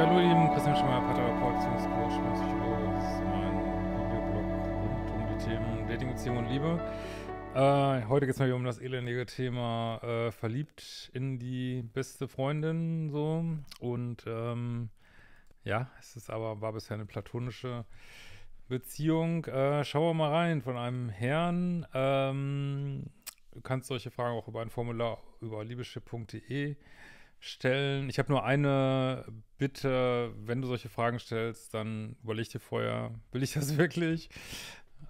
Ja, hallo Lieben, Christian Schmeier, Paartherapeut, Beziehungscoach und Psychologe. Das ist mein Videoblog rund um die Themen Dating, Beziehung und Liebe. Äh, heute geht es mal wieder um das elendige Thema äh, verliebt in die beste Freundin so und ähm, ja, es ist aber, war bisher eine platonische Beziehung. Äh, schauen wir mal rein von einem Herrn. Ähm, du kannst solche Fragen auch über ein Formular über liebeschip.de stellen. Ich habe nur eine Bitte, wenn du solche Fragen stellst, dann überleg dir vorher, will ich das wirklich?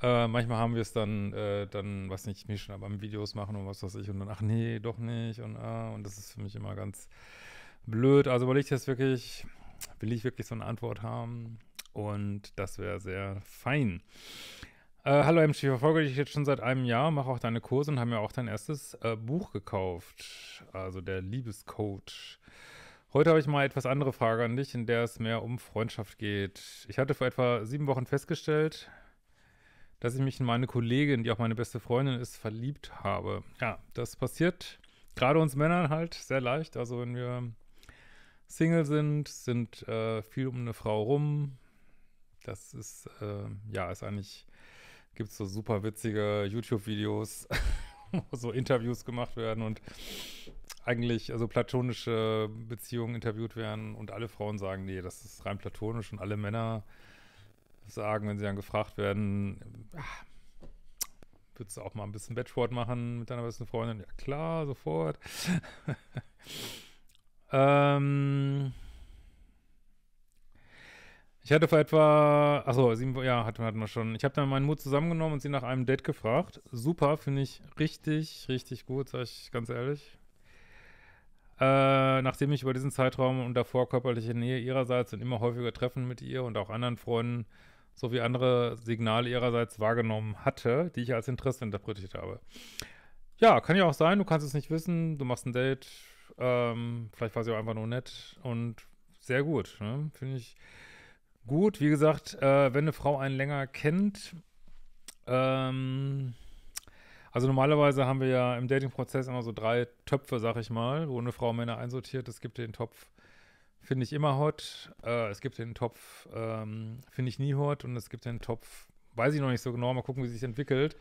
Äh, manchmal haben wir es dann, äh, dann, was nicht, mich schon beim Videos machen und was weiß ich und dann, ach nee, doch nicht und äh, und das ist für mich immer ganz blöd. Also überleg dir das wirklich, will ich wirklich so eine Antwort haben? Und das wäre sehr fein. Äh, hallo ich verfolge dich jetzt schon seit einem Jahr, mache auch deine Kurse und habe mir auch dein erstes äh, Buch gekauft, also der Liebescoach. Heute habe ich mal etwas andere Frage an dich, in der es mehr um Freundschaft geht. Ich hatte vor etwa sieben Wochen festgestellt, dass ich mich in meine Kollegin, die auch meine beste Freundin ist, verliebt habe. Ja, das passiert gerade uns Männern halt sehr leicht. Also wenn wir Single sind, sind äh, viel um eine Frau rum. Das ist, äh, ja, ist eigentlich gibt es so super witzige YouTube-Videos, wo so Interviews gemacht werden und eigentlich also platonische Beziehungen interviewt werden und alle Frauen sagen, nee, das ist rein platonisch und alle Männer sagen, wenn sie dann gefragt werden, ach, würdest du auch mal ein bisschen Bettsport machen mit deiner besten Freundin? Ja klar, sofort. ähm ich hatte vor etwa, achso, sieben, ja, hatten, wir schon. Ich habe dann meinen Mut zusammengenommen und sie nach einem Date gefragt. Super, finde ich richtig, richtig gut, sage ich ganz ehrlich. Äh, nachdem ich über diesen Zeitraum und davor körperliche Nähe ihrerseits und immer häufiger Treffen mit ihr und auch anderen Freunden sowie andere Signale ihrerseits wahrgenommen hatte, die ich als Interesse interpretiert habe. Ja, kann ja auch sein, du kannst es nicht wissen, du machst ein Date, ähm, vielleicht war sie auch einfach nur nett und sehr gut, ne? finde ich Gut, wie gesagt, äh, wenn eine Frau einen länger kennt, ähm, also normalerweise haben wir ja im Dating-Prozess immer so drei Töpfe, sag ich mal, wo eine Frau Männer einsortiert. Es gibt den Topf, finde ich immer hot. Äh, es gibt den Topf, ähm, finde ich nie hot. Und es gibt den Topf, weiß ich noch nicht so genau, mal gucken, wie sich entwickelt.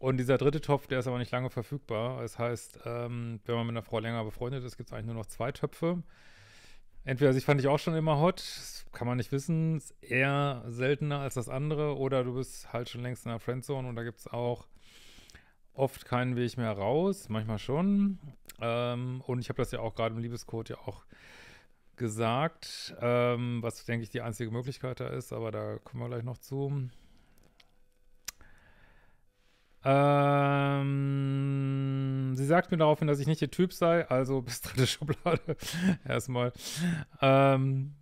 Und dieser dritte Topf, der ist aber nicht lange verfügbar. Das heißt, ähm, wenn man mit einer Frau länger befreundet ist, gibt es eigentlich nur noch zwei Töpfe. Entweder, also ich fand ich auch schon immer hot, kann man nicht wissen, ist eher seltener als das andere, oder du bist halt schon längst in der Friendzone und da gibt es auch oft keinen Weg mehr raus, manchmal schon. Ähm, und ich habe das ja auch gerade im Liebescode ja auch gesagt, ähm, was denke ich die einzige Möglichkeit da ist, aber da kommen wir gleich noch zu. Ähm, sie sagt mir daraufhin, dass ich nicht ihr Typ sei, also bis dritte Schublade erstmal. Ähm,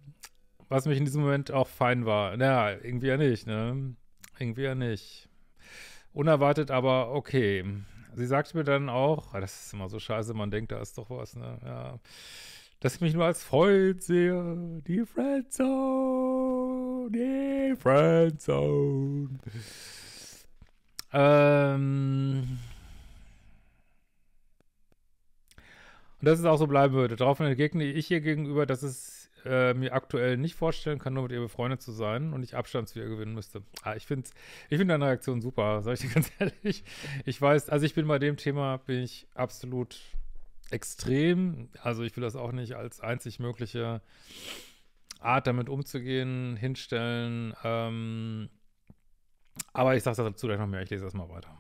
was mich in diesem Moment auch fein war. Naja, irgendwie ja nicht, ne? Irgendwie ja nicht. Unerwartet, aber okay. Sie sagte mir dann auch, ah, das ist immer so scheiße, man denkt, da ist doch was, ne? Ja. Dass ich mich nur als Freund sehe. Die Friendzone, die Friendzone. Ähm. Und dass es auch so bleiben würde. Daraufhin entgegne ich ihr gegenüber, dass es äh, mir aktuell nicht vorstellen kann, nur mit ihr befreundet zu sein und ich Abstand zu ihr gewinnen müsste. Ah, ich finde ich find deine Reaktion super, sag ich dir ganz ehrlich. Ich weiß, also ich bin bei dem Thema, bin ich absolut extrem. Also ich will das auch nicht als einzig mögliche Art, damit umzugehen, hinstellen. Ähm, aber ich sage dazu gleich noch mehr, ich lese das mal weiter.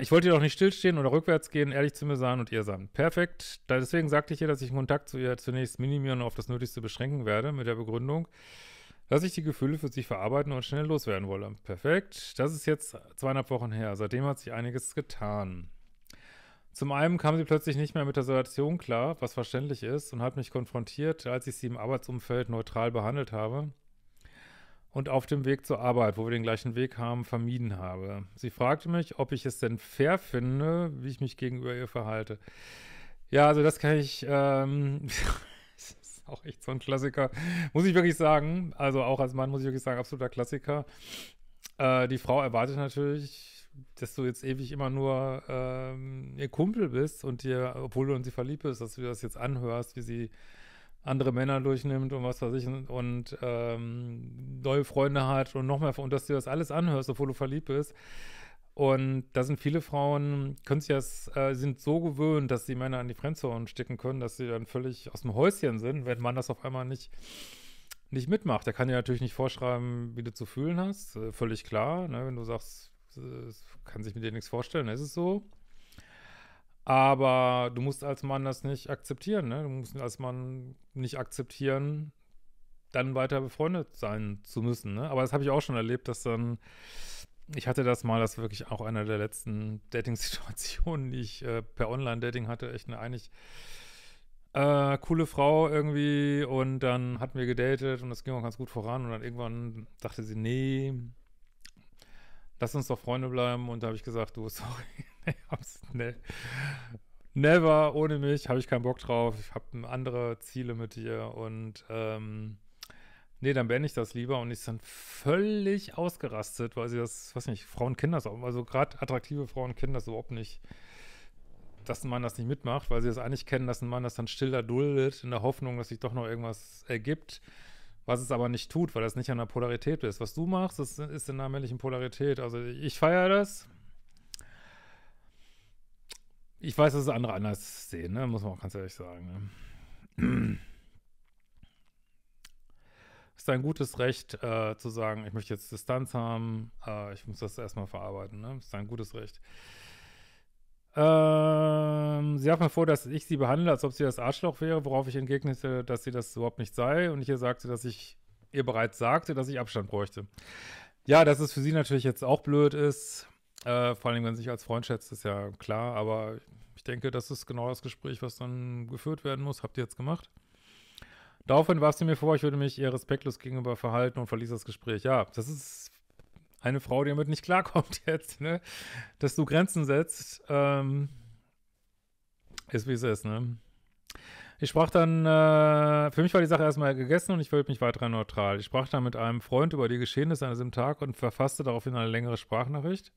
Ich wollte doch nicht stillstehen oder rückwärts gehen, ehrlich zu mir sein und ihr sein. Perfekt. Deswegen sagte ich ihr, dass ich Kontakt zu ihr zunächst minimieren und auf das Nötigste beschränken werde, mit der Begründung, dass ich die Gefühle für sich verarbeiten und schnell loswerden wolle. Perfekt. Das ist jetzt zweieinhalb Wochen her. Seitdem hat sich einiges getan. Zum einen kam sie plötzlich nicht mehr mit der Situation klar, was verständlich ist, und hat mich konfrontiert, als ich sie im Arbeitsumfeld neutral behandelt habe und auf dem Weg zur Arbeit, wo wir den gleichen Weg haben, vermieden habe. Sie fragte mich, ob ich es denn fair finde, wie ich mich gegenüber ihr verhalte. Ja, also das kann ich, ähm, das ist auch echt so ein Klassiker, muss ich wirklich sagen. Also auch als Mann muss ich wirklich sagen, absoluter Klassiker. Äh, die Frau erwartet natürlich, dass du jetzt ewig immer nur ähm, ihr Kumpel bist und dir, obwohl du in sie verliebt bist, dass du das jetzt anhörst, wie sie andere Männer durchnimmt und was weiß ich und ähm, neue Freunde hat und noch mehr und dass du das alles anhörst, obwohl du verliebt bist. Und da sind viele Frauen, können sich das, äh, sind so gewöhnt, dass die Männer an die Friendzone stecken können, dass sie dann völlig aus dem Häuschen sind, wenn man das auf einmal nicht, nicht mitmacht. Der kann dir natürlich nicht vorschreiben, wie du zu fühlen hast. Äh, völlig klar, ne? wenn du sagst, äh, kann sich mit dir nichts vorstellen, ist es so. Aber du musst als Mann das nicht akzeptieren, ne? Du musst als Mann nicht akzeptieren, dann weiter befreundet sein zu müssen, ne? Aber das habe ich auch schon erlebt, dass dann, ich hatte das mal, das wirklich auch einer der letzten Dating-Situationen, die ich äh, per Online-Dating hatte, echt eine eigentlich äh, coole Frau irgendwie und dann hatten wir gedatet und das ging auch ganz gut voran und dann irgendwann dachte sie, nee, lass uns doch Freunde bleiben. Und da habe ich gesagt, du, sorry, nee, never, ohne mich, habe ich keinen Bock drauf. Ich habe andere Ziele mit dir. Und ähm, nee, dann beende ich das lieber. Und ist dann völlig ausgerastet, weil sie das, weiß nicht, Frauen kennen das auch, also gerade attraktive Frauen kennen das überhaupt nicht, dass ein Mann das nicht mitmacht, weil sie das eigentlich kennen, dass ein Mann das dann still da duldet, in der Hoffnung, dass sich doch noch irgendwas ergibt, was es aber nicht tut, weil das nicht an der Polarität ist. Was du machst, das ist in der männlichen Polarität. Also ich feiere das, ich weiß, dass es andere anders sehen, ne? muss man auch ganz ehrlich sagen. Ne? ist ein gutes Recht äh, zu sagen, ich möchte jetzt Distanz haben, äh, ich muss das erstmal verarbeiten. Ne? ist ein gutes Recht. Ähm, sie hat mir vor, dass ich sie behandle, als ob sie das Arschloch wäre, worauf ich entgegnete, dass sie das überhaupt nicht sei. Und ich ihr sagte, dass ich ihr bereits sagte, dass ich Abstand bräuchte. Ja, dass es für sie natürlich jetzt auch blöd ist. Äh, vor allem, wenn sie sich als Freund schätzt, ist ja klar. Aber ich denke, das ist genau das Gespräch, was dann geführt werden muss. Habt ihr jetzt gemacht? Daraufhin warf sie mir vor, ich würde mich ihr respektlos gegenüber verhalten und verließ das Gespräch. Ja, das ist eine Frau, die damit nicht klarkommt jetzt, ne? Dass du Grenzen setzt, ähm, ist wie es ist, ne? Ich sprach dann, äh, für mich war die Sache erstmal gegessen und ich fühlte mich weiter neutral. Ich sprach dann mit einem Freund über die Geschehnisse an diesem Tag und verfasste daraufhin eine längere Sprachnachricht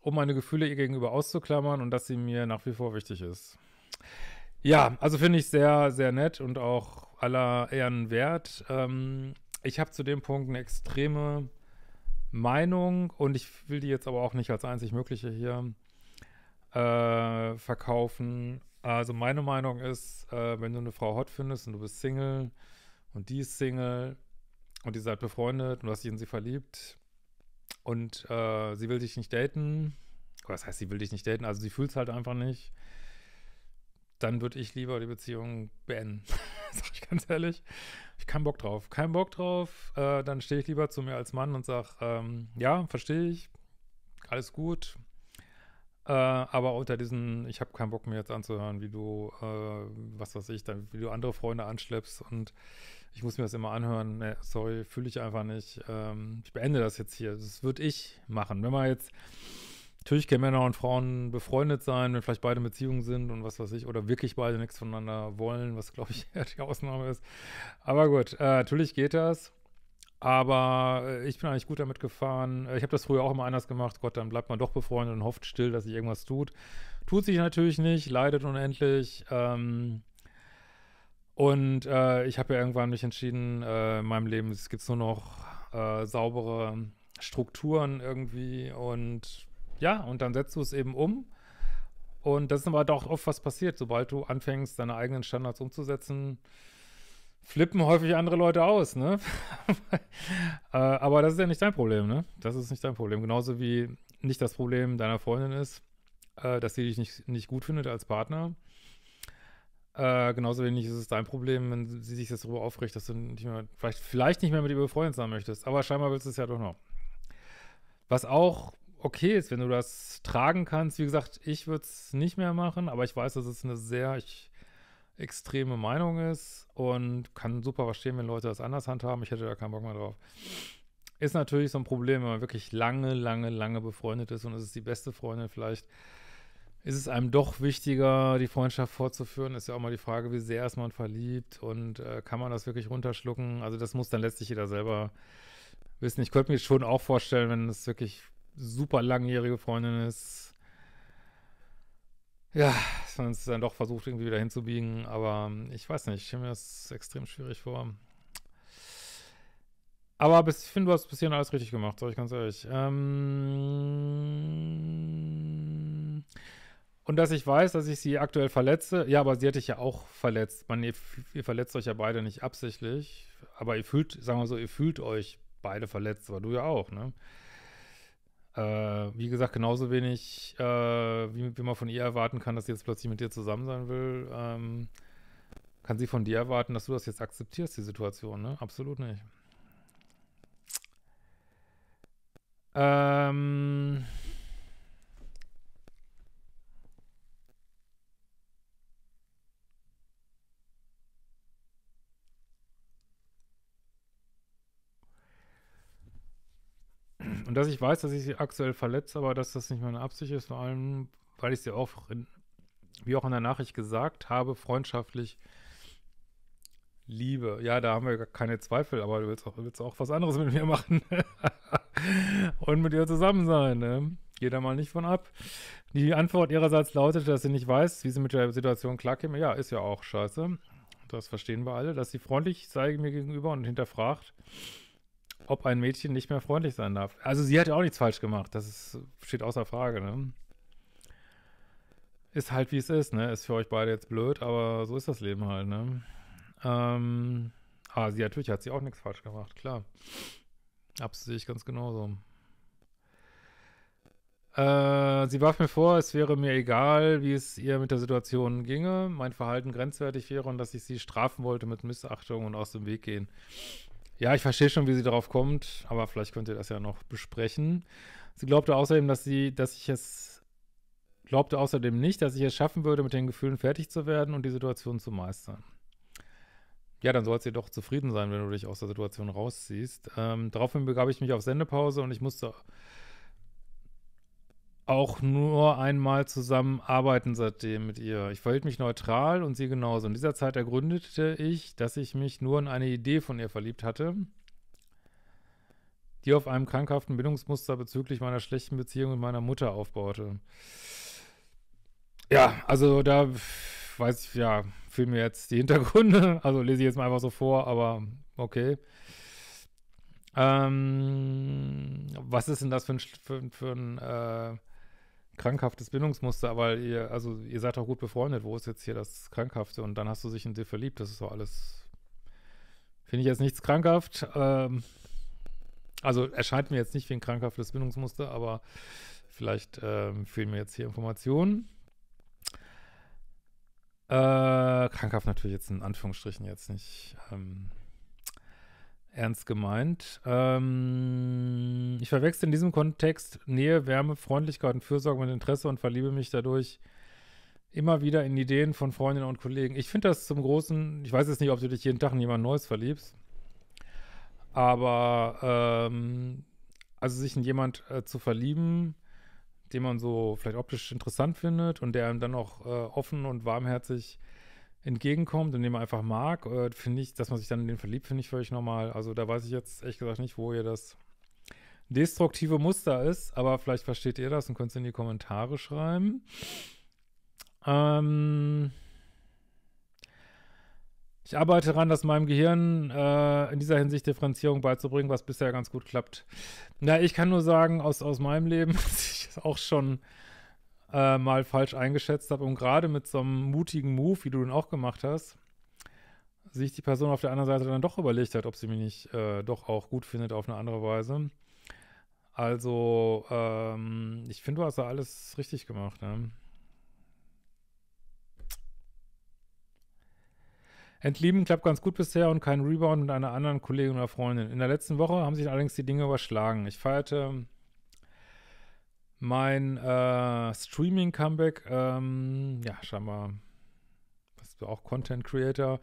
um meine Gefühle ihr gegenüber auszuklammern und dass sie mir nach wie vor wichtig ist. Ja, also finde ich sehr, sehr nett und auch aller Ehren wert. Ähm, ich habe zu dem Punkt eine extreme Meinung und ich will die jetzt aber auch nicht als einzig mögliche hier äh, verkaufen. Also meine Meinung ist, äh, wenn du eine Frau hot findest und du bist Single und die ist Single und ihr seid befreundet und du hast dich in sie verliebt, und äh, sie will dich nicht daten. Das heißt, sie will dich nicht daten, also sie fühlt es halt einfach nicht. Dann würde ich lieber die Beziehung beenden. sag ich ganz ehrlich. Ich keinen Bock drauf. Keinen Bock drauf. Äh, dann stehe ich lieber zu mir als Mann und sage, ähm, ja, verstehe ich. Alles gut. Äh, aber unter diesen, ich habe keinen Bock mir jetzt anzuhören, wie du, äh, was weiß ich, dann, wie du andere Freunde anschleppst und ich muss mir das immer anhören. Nee, sorry, fühle ich einfach nicht. Ähm, ich beende das jetzt hier. Das würde ich machen. Wenn man jetzt, natürlich können Männer und Frauen befreundet sein, wenn vielleicht beide in Beziehungen sind und was weiß ich, oder wirklich beide nichts voneinander wollen, was glaube ich eher die Ausnahme ist. Aber gut, äh, natürlich geht das. Aber äh, ich bin eigentlich gut damit gefahren. Äh, ich habe das früher auch immer anders gemacht. Gott, dann bleibt man doch befreundet und hofft still, dass sich irgendwas tut. Tut sich natürlich nicht, leidet unendlich. Ähm, und äh, ich habe ja irgendwann mich entschieden, äh, in meinem Leben, es gibt nur noch äh, saubere Strukturen irgendwie und ja, und dann setzt du es eben um. Und das ist aber doch oft was passiert, sobald du anfängst, deine eigenen Standards umzusetzen, flippen häufig andere Leute aus, ne? äh, aber das ist ja nicht dein Problem, ne? Das ist nicht dein Problem. Genauso wie nicht das Problem deiner Freundin ist, äh, dass sie dich nicht, nicht gut findet als Partner. Äh, genauso wenig ist es dein Problem, wenn sie sich jetzt darüber aufregt, dass du nicht mehr, vielleicht, vielleicht nicht mehr mit ihr befreundet sein möchtest. Aber scheinbar willst du es ja doch noch. Was auch okay ist, wenn du das tragen kannst. Wie gesagt, ich würde es nicht mehr machen, aber ich weiß, dass es eine sehr ich, extreme Meinung ist und kann super verstehen, wenn Leute das anders handhaben. Ich hätte da keinen Bock mehr drauf. Ist natürlich so ein Problem, wenn man wirklich lange, lange, lange befreundet ist und es ist die beste Freundin vielleicht ist es einem doch wichtiger, die Freundschaft fortzuführen. Ist ja auch mal die Frage, wie sehr ist man verliebt und äh, kann man das wirklich runterschlucken? Also das muss dann letztlich jeder selber wissen. Ich könnte mir schon auch vorstellen, wenn es wirklich super langjährige Freundin ist, ja, dass man es dann doch versucht, irgendwie wieder hinzubiegen. Aber ähm, ich weiß nicht, ich stelle mir das extrem schwierig vor. Aber bis, ich finde, du hast bis hierhin alles richtig gemacht, sag ich ganz ehrlich. Ähm, und dass ich weiß, dass ich sie aktuell verletze. Ja, aber sie hätte ich ja auch verletzt. Man, ihr, ihr, verletzt euch ja beide nicht absichtlich. Aber ihr fühlt, sagen wir so, ihr fühlt euch beide verletzt. Aber du ja auch, ne? Äh, wie gesagt, genauso wenig, äh, wie, wie, man von ihr erwarten kann, dass sie jetzt plötzlich mit dir zusammen sein will, ähm, kann sie von dir erwarten, dass du das jetzt akzeptierst, die Situation, ne? Absolut nicht. Ähm. Und dass ich weiß, dass ich sie aktuell verletze, aber dass das nicht meine Absicht ist, vor allem, weil ich sie auch, in, wie auch in der Nachricht gesagt habe, freundschaftlich liebe. Ja, da haben wir keine Zweifel, aber du willst auch, willst auch was anderes mit mir machen. und mit ihr zusammen sein, ne? Geht da mal nicht von ab. Die Antwort ihrerseits lautet, dass sie nicht weiß, wie sie mit der Situation klarkäme. Ja, ist ja auch scheiße. Das verstehen wir alle. Dass sie freundlich sei mir gegenüber und hinterfragt, ob ein Mädchen nicht mehr freundlich sein darf. Also sie hat ja auch nichts falsch gemacht. Das ist, steht außer Frage, ne? Ist halt, wie es ist, ne? Ist für euch beide jetzt blöd, aber so ist das Leben halt, ne? Ähm, ah, sie natürlich hat sie auch nichts falsch gemacht, klar. Abs sehe ich ganz genauso. Äh, sie warf mir vor, es wäre mir egal, wie es ihr mit der Situation ginge, mein Verhalten grenzwertig wäre und dass ich sie strafen wollte mit Missachtung und aus dem Weg gehen. Ja, ich verstehe schon, wie sie darauf kommt, aber vielleicht könnt ihr das ja noch besprechen. Sie glaubte außerdem, dass sie, dass ich es glaubte außerdem nicht, dass ich es schaffen würde, mit den Gefühlen fertig zu werden und die Situation zu meistern. Ja, dann sollst du doch zufrieden sein, wenn du dich aus der Situation rausziehst. Ähm, daraufhin begab ich mich auf Sendepause und ich musste auch nur einmal zusammen arbeiten seitdem mit ihr. Ich verhielt mich neutral und sie genauso. In dieser Zeit ergründete ich, dass ich mich nur in eine Idee von ihr verliebt hatte, die auf einem krankhaften Bindungsmuster bezüglich meiner schlechten Beziehung mit meiner Mutter aufbaute. Ja, also da weiß ich, ja, fehlen mir jetzt die Hintergründe. Also lese ich jetzt mal einfach so vor, aber okay. Ähm, was ist denn das für ein, für, für ein äh, krankhaftes Bindungsmuster? Weil ihr, also ihr seid doch gut befreundet. Wo ist jetzt hier das Krankhafte? Und dann hast du dich in dir verliebt. Das ist doch alles, finde ich jetzt nichts krankhaft. Ähm, also erscheint mir jetzt nicht wie ein krankhaftes Bindungsmuster, aber vielleicht ähm, fehlen mir jetzt hier Informationen. Äh, krankhaft natürlich jetzt in Anführungsstrichen jetzt nicht ähm, ernst gemeint. Ähm, ich verwechsel in diesem Kontext Nähe, Wärme, Freundlichkeit und Fürsorge mit Interesse und verliebe mich dadurch immer wieder in Ideen von Freundinnen und Kollegen. Ich finde das zum großen, ich weiß jetzt nicht, ob du dich jeden Tag in jemand Neues verliebst, aber ähm, also sich in jemand äh, zu verlieben, den man so vielleicht optisch interessant findet und der einem dann auch äh, offen und warmherzig entgegenkommt den man einfach mag, äh, finde ich, dass man sich dann in den verliebt, finde ich völlig normal. Also da weiß ich jetzt ehrlich gesagt nicht, wo ihr das destruktive Muster ist, aber vielleicht versteht ihr das und könnt es in die Kommentare schreiben. Ähm ich arbeite daran, dass meinem Gehirn äh, in dieser Hinsicht Differenzierung beizubringen, was bisher ganz gut klappt. Na, ich kann nur sagen, aus, aus meinem Leben, dass ich auch schon äh, mal falsch eingeschätzt habe und gerade mit so einem mutigen Move, wie du den auch gemacht hast, sich die Person auf der anderen Seite dann doch überlegt hat, ob sie mich nicht äh, doch auch gut findet auf eine andere Weise. Also, ähm, ich finde, du hast da alles richtig gemacht, ne? Entlieben klappt ganz gut bisher und kein Rebound mit einer anderen Kollegin oder Freundin. In der letzten Woche haben sich allerdings die Dinge überschlagen. Ich feierte mein äh, Streaming-Comeback, ähm, ja, scheinbar bist du auch Content Creator.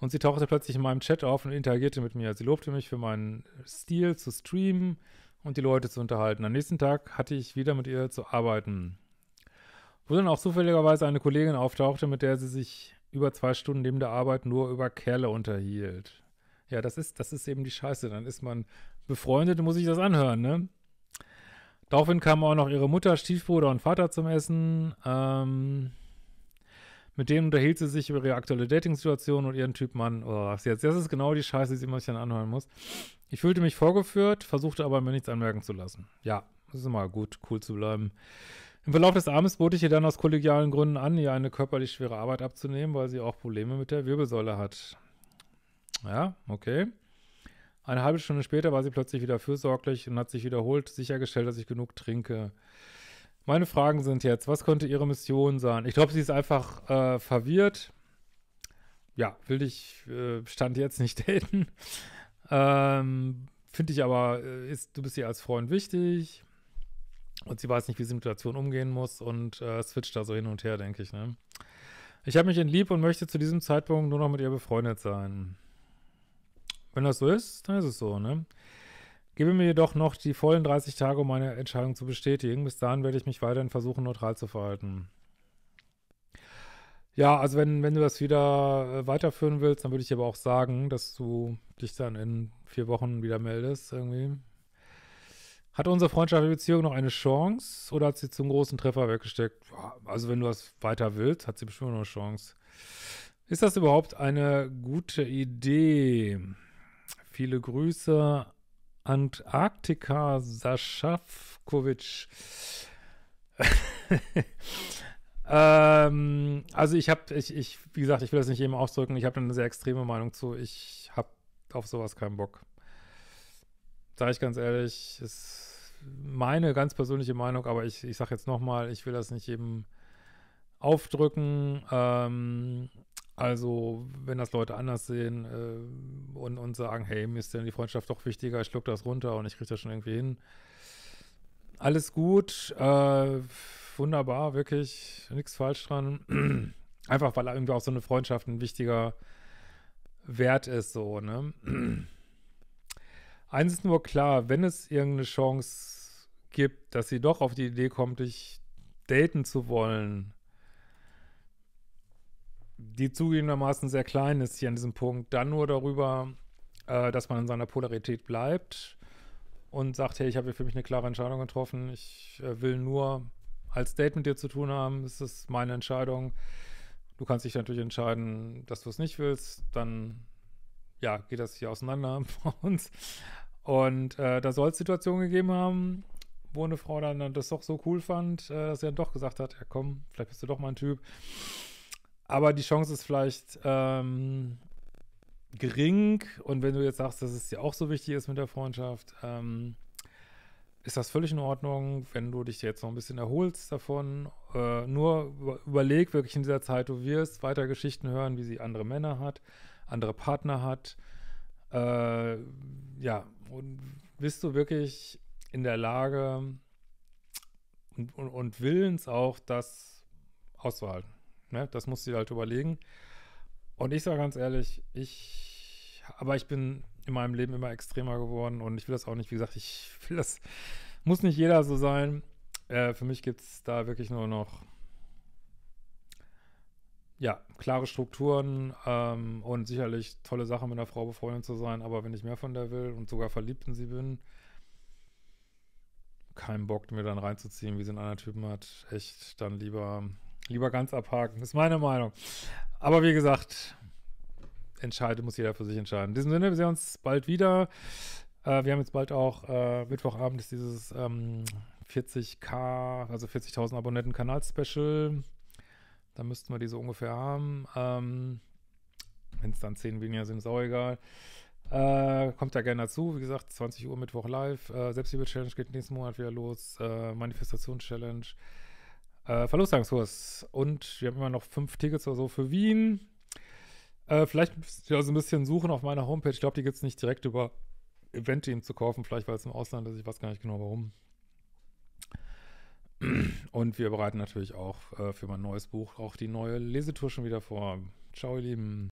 Und sie tauchte plötzlich in meinem Chat auf und interagierte mit mir. Sie lobte mich für meinen Stil zu streamen und die Leute zu unterhalten. Am nächsten Tag hatte ich wieder mit ihr zu arbeiten. Wo dann auch zufälligerweise eine Kollegin auftauchte, mit der sie sich über zwei Stunden neben der Arbeit nur über Kerle unterhielt. Ja, das ist, das ist eben die Scheiße. Dann ist man befreundet und muss sich das anhören, ne? Daraufhin kamen auch noch ihre Mutter, Stiefbruder und Vater zum Essen. Ähm, Mit denen unterhielt sie sich über ihre aktuelle Dating-Situation und ihren Typ Mann. Oh? Das ist genau die Scheiße, die sie immer sich dann anhören muss. Ich fühlte mich vorgeführt, versuchte aber mir nichts anmerken zu lassen. Ja, das ist immer gut, cool zu bleiben. Im Verlauf des Abends bot ich ihr dann aus kollegialen Gründen an, ihr eine körperlich schwere Arbeit abzunehmen, weil sie auch Probleme mit der Wirbelsäule hat. Ja, okay. Eine halbe Stunde später war sie plötzlich wieder fürsorglich und hat sich wiederholt sichergestellt, dass ich genug trinke. Meine Fragen sind jetzt, was könnte ihre Mission sein? Ich glaube, sie ist einfach äh, verwirrt. Ja, will ich äh, Stand jetzt nicht daten. Ähm, Finde ich aber, äh, ist, du bist ihr als Freund wichtig. Und sie weiß nicht, wie sie mit der Situation umgehen muss und äh, switcht da so hin und her, denke ich. Ne? Ich habe mich entlieb und möchte zu diesem Zeitpunkt nur noch mit ihr befreundet sein. Wenn das so ist, dann ist es so, ne? Gebe mir jedoch noch die vollen 30 Tage, um meine Entscheidung zu bestätigen. Bis dahin werde ich mich weiterhin versuchen, neutral zu verhalten. Ja, also wenn, wenn du das wieder äh, weiterführen willst, dann würde ich aber auch sagen, dass du dich dann in vier Wochen wieder meldest, irgendwie. Hat unsere freundschaftliche Beziehung noch eine Chance oder hat sie zum großen Treffer weggesteckt? Also wenn du das weiter willst, hat sie bestimmt noch eine Chance. Ist das überhaupt eine gute Idee? Viele Grüße, Antarktika Saschafkovic. ähm, also ich habe, ich, ich, wie gesagt, ich will das nicht jedem ausdrücken, ich habe eine sehr extreme Meinung zu. Ich habe auf sowas keinen Bock. Sage ich ganz ehrlich, ist meine ganz persönliche Meinung, aber ich, ich sage jetzt nochmal, ich will das nicht jedem aufdrücken. Ähm, also, wenn das Leute anders sehen äh, und, und sagen, hey, mir ist denn die Freundschaft doch wichtiger, ich schluck das runter und ich kriege das schon irgendwie hin. Alles gut, äh, wunderbar, wirklich, nichts falsch dran. Einfach, weil irgendwie auch so eine Freundschaft ein wichtiger Wert ist, so, ne? Eins ist nur klar, wenn es irgendeine Chance gibt, dass sie doch auf die Idee kommt, dich daten zu wollen, die zugegebenermaßen sehr klein ist hier an diesem Punkt, dann nur darüber, äh, dass man in seiner Polarität bleibt und sagt, hey, ich habe hier für mich eine klare Entscheidung getroffen, ich äh, will nur als Date mit dir zu tun haben, das ist meine Entscheidung. Du kannst dich natürlich entscheiden, dass du es nicht willst, dann ja, geht das hier auseinander bei uns. Und äh, da soll es Situationen gegeben haben, wo eine Frau dann das doch so cool fand, äh, dass sie dann doch gesagt hat, ja komm, vielleicht bist du doch mein Typ. Aber die Chance ist vielleicht ähm, gering. Und wenn du jetzt sagst, dass es dir auch so wichtig ist mit der Freundschaft, ähm, ist das völlig in Ordnung, wenn du dich jetzt noch ein bisschen erholst davon. Äh, nur über, überleg wirklich in dieser Zeit, du wirst weiter Geschichten hören, wie sie andere Männer hat, andere Partner hat. Äh, ja, und bist du wirklich in der Lage und, und, und willens auch, das auszuhalten? Ne? Das musst du dir halt überlegen. Und ich sage ganz ehrlich, ich, aber ich bin in meinem Leben immer extremer geworden und ich will das auch nicht, wie gesagt, ich will das, muss nicht jeder so sein. Äh, für mich gibt es da wirklich nur noch, ja, klare Strukturen ähm, und sicherlich tolle Sachen mit einer Frau befreundet zu sein, aber wenn ich mehr von der will und sogar verliebt in sie bin, keinen Bock mir dann reinzuziehen, wie sie einen anderen Typen hat, echt dann lieber Lieber ganz abhaken, ist meine Meinung. Aber wie gesagt, entscheide, muss jeder für sich entscheiden. In diesem Sinne, wir sehen uns bald wieder. Äh, wir haben jetzt bald auch, äh, Mittwochabend ist dieses ähm, 40k, also 40.000 Abonnenten Kanal-Special. Da müssten wir diese ungefähr haben. Ähm, Wenn es dann 10 weniger sind, ist auch egal. Äh, kommt da gerne dazu. Wie gesagt, 20 Uhr Mittwoch live. Äh, Selbstliebe-Challenge geht nächsten Monat wieder los. Äh, Manifestations-Challenge. Äh, Verlustangskurs. Und wir haben immer noch fünf Tickets oder so für Wien. Äh, vielleicht müsst ihr also ein bisschen suchen auf meiner Homepage. Ich glaube, die gibt es nicht direkt über Event-Team zu kaufen. Vielleicht weil es im Ausland ist. Ich weiß gar nicht genau warum. Und wir bereiten natürlich auch äh, für mein neues Buch auch die neue Lesetour schon wieder vor. Ciao, ihr Lieben.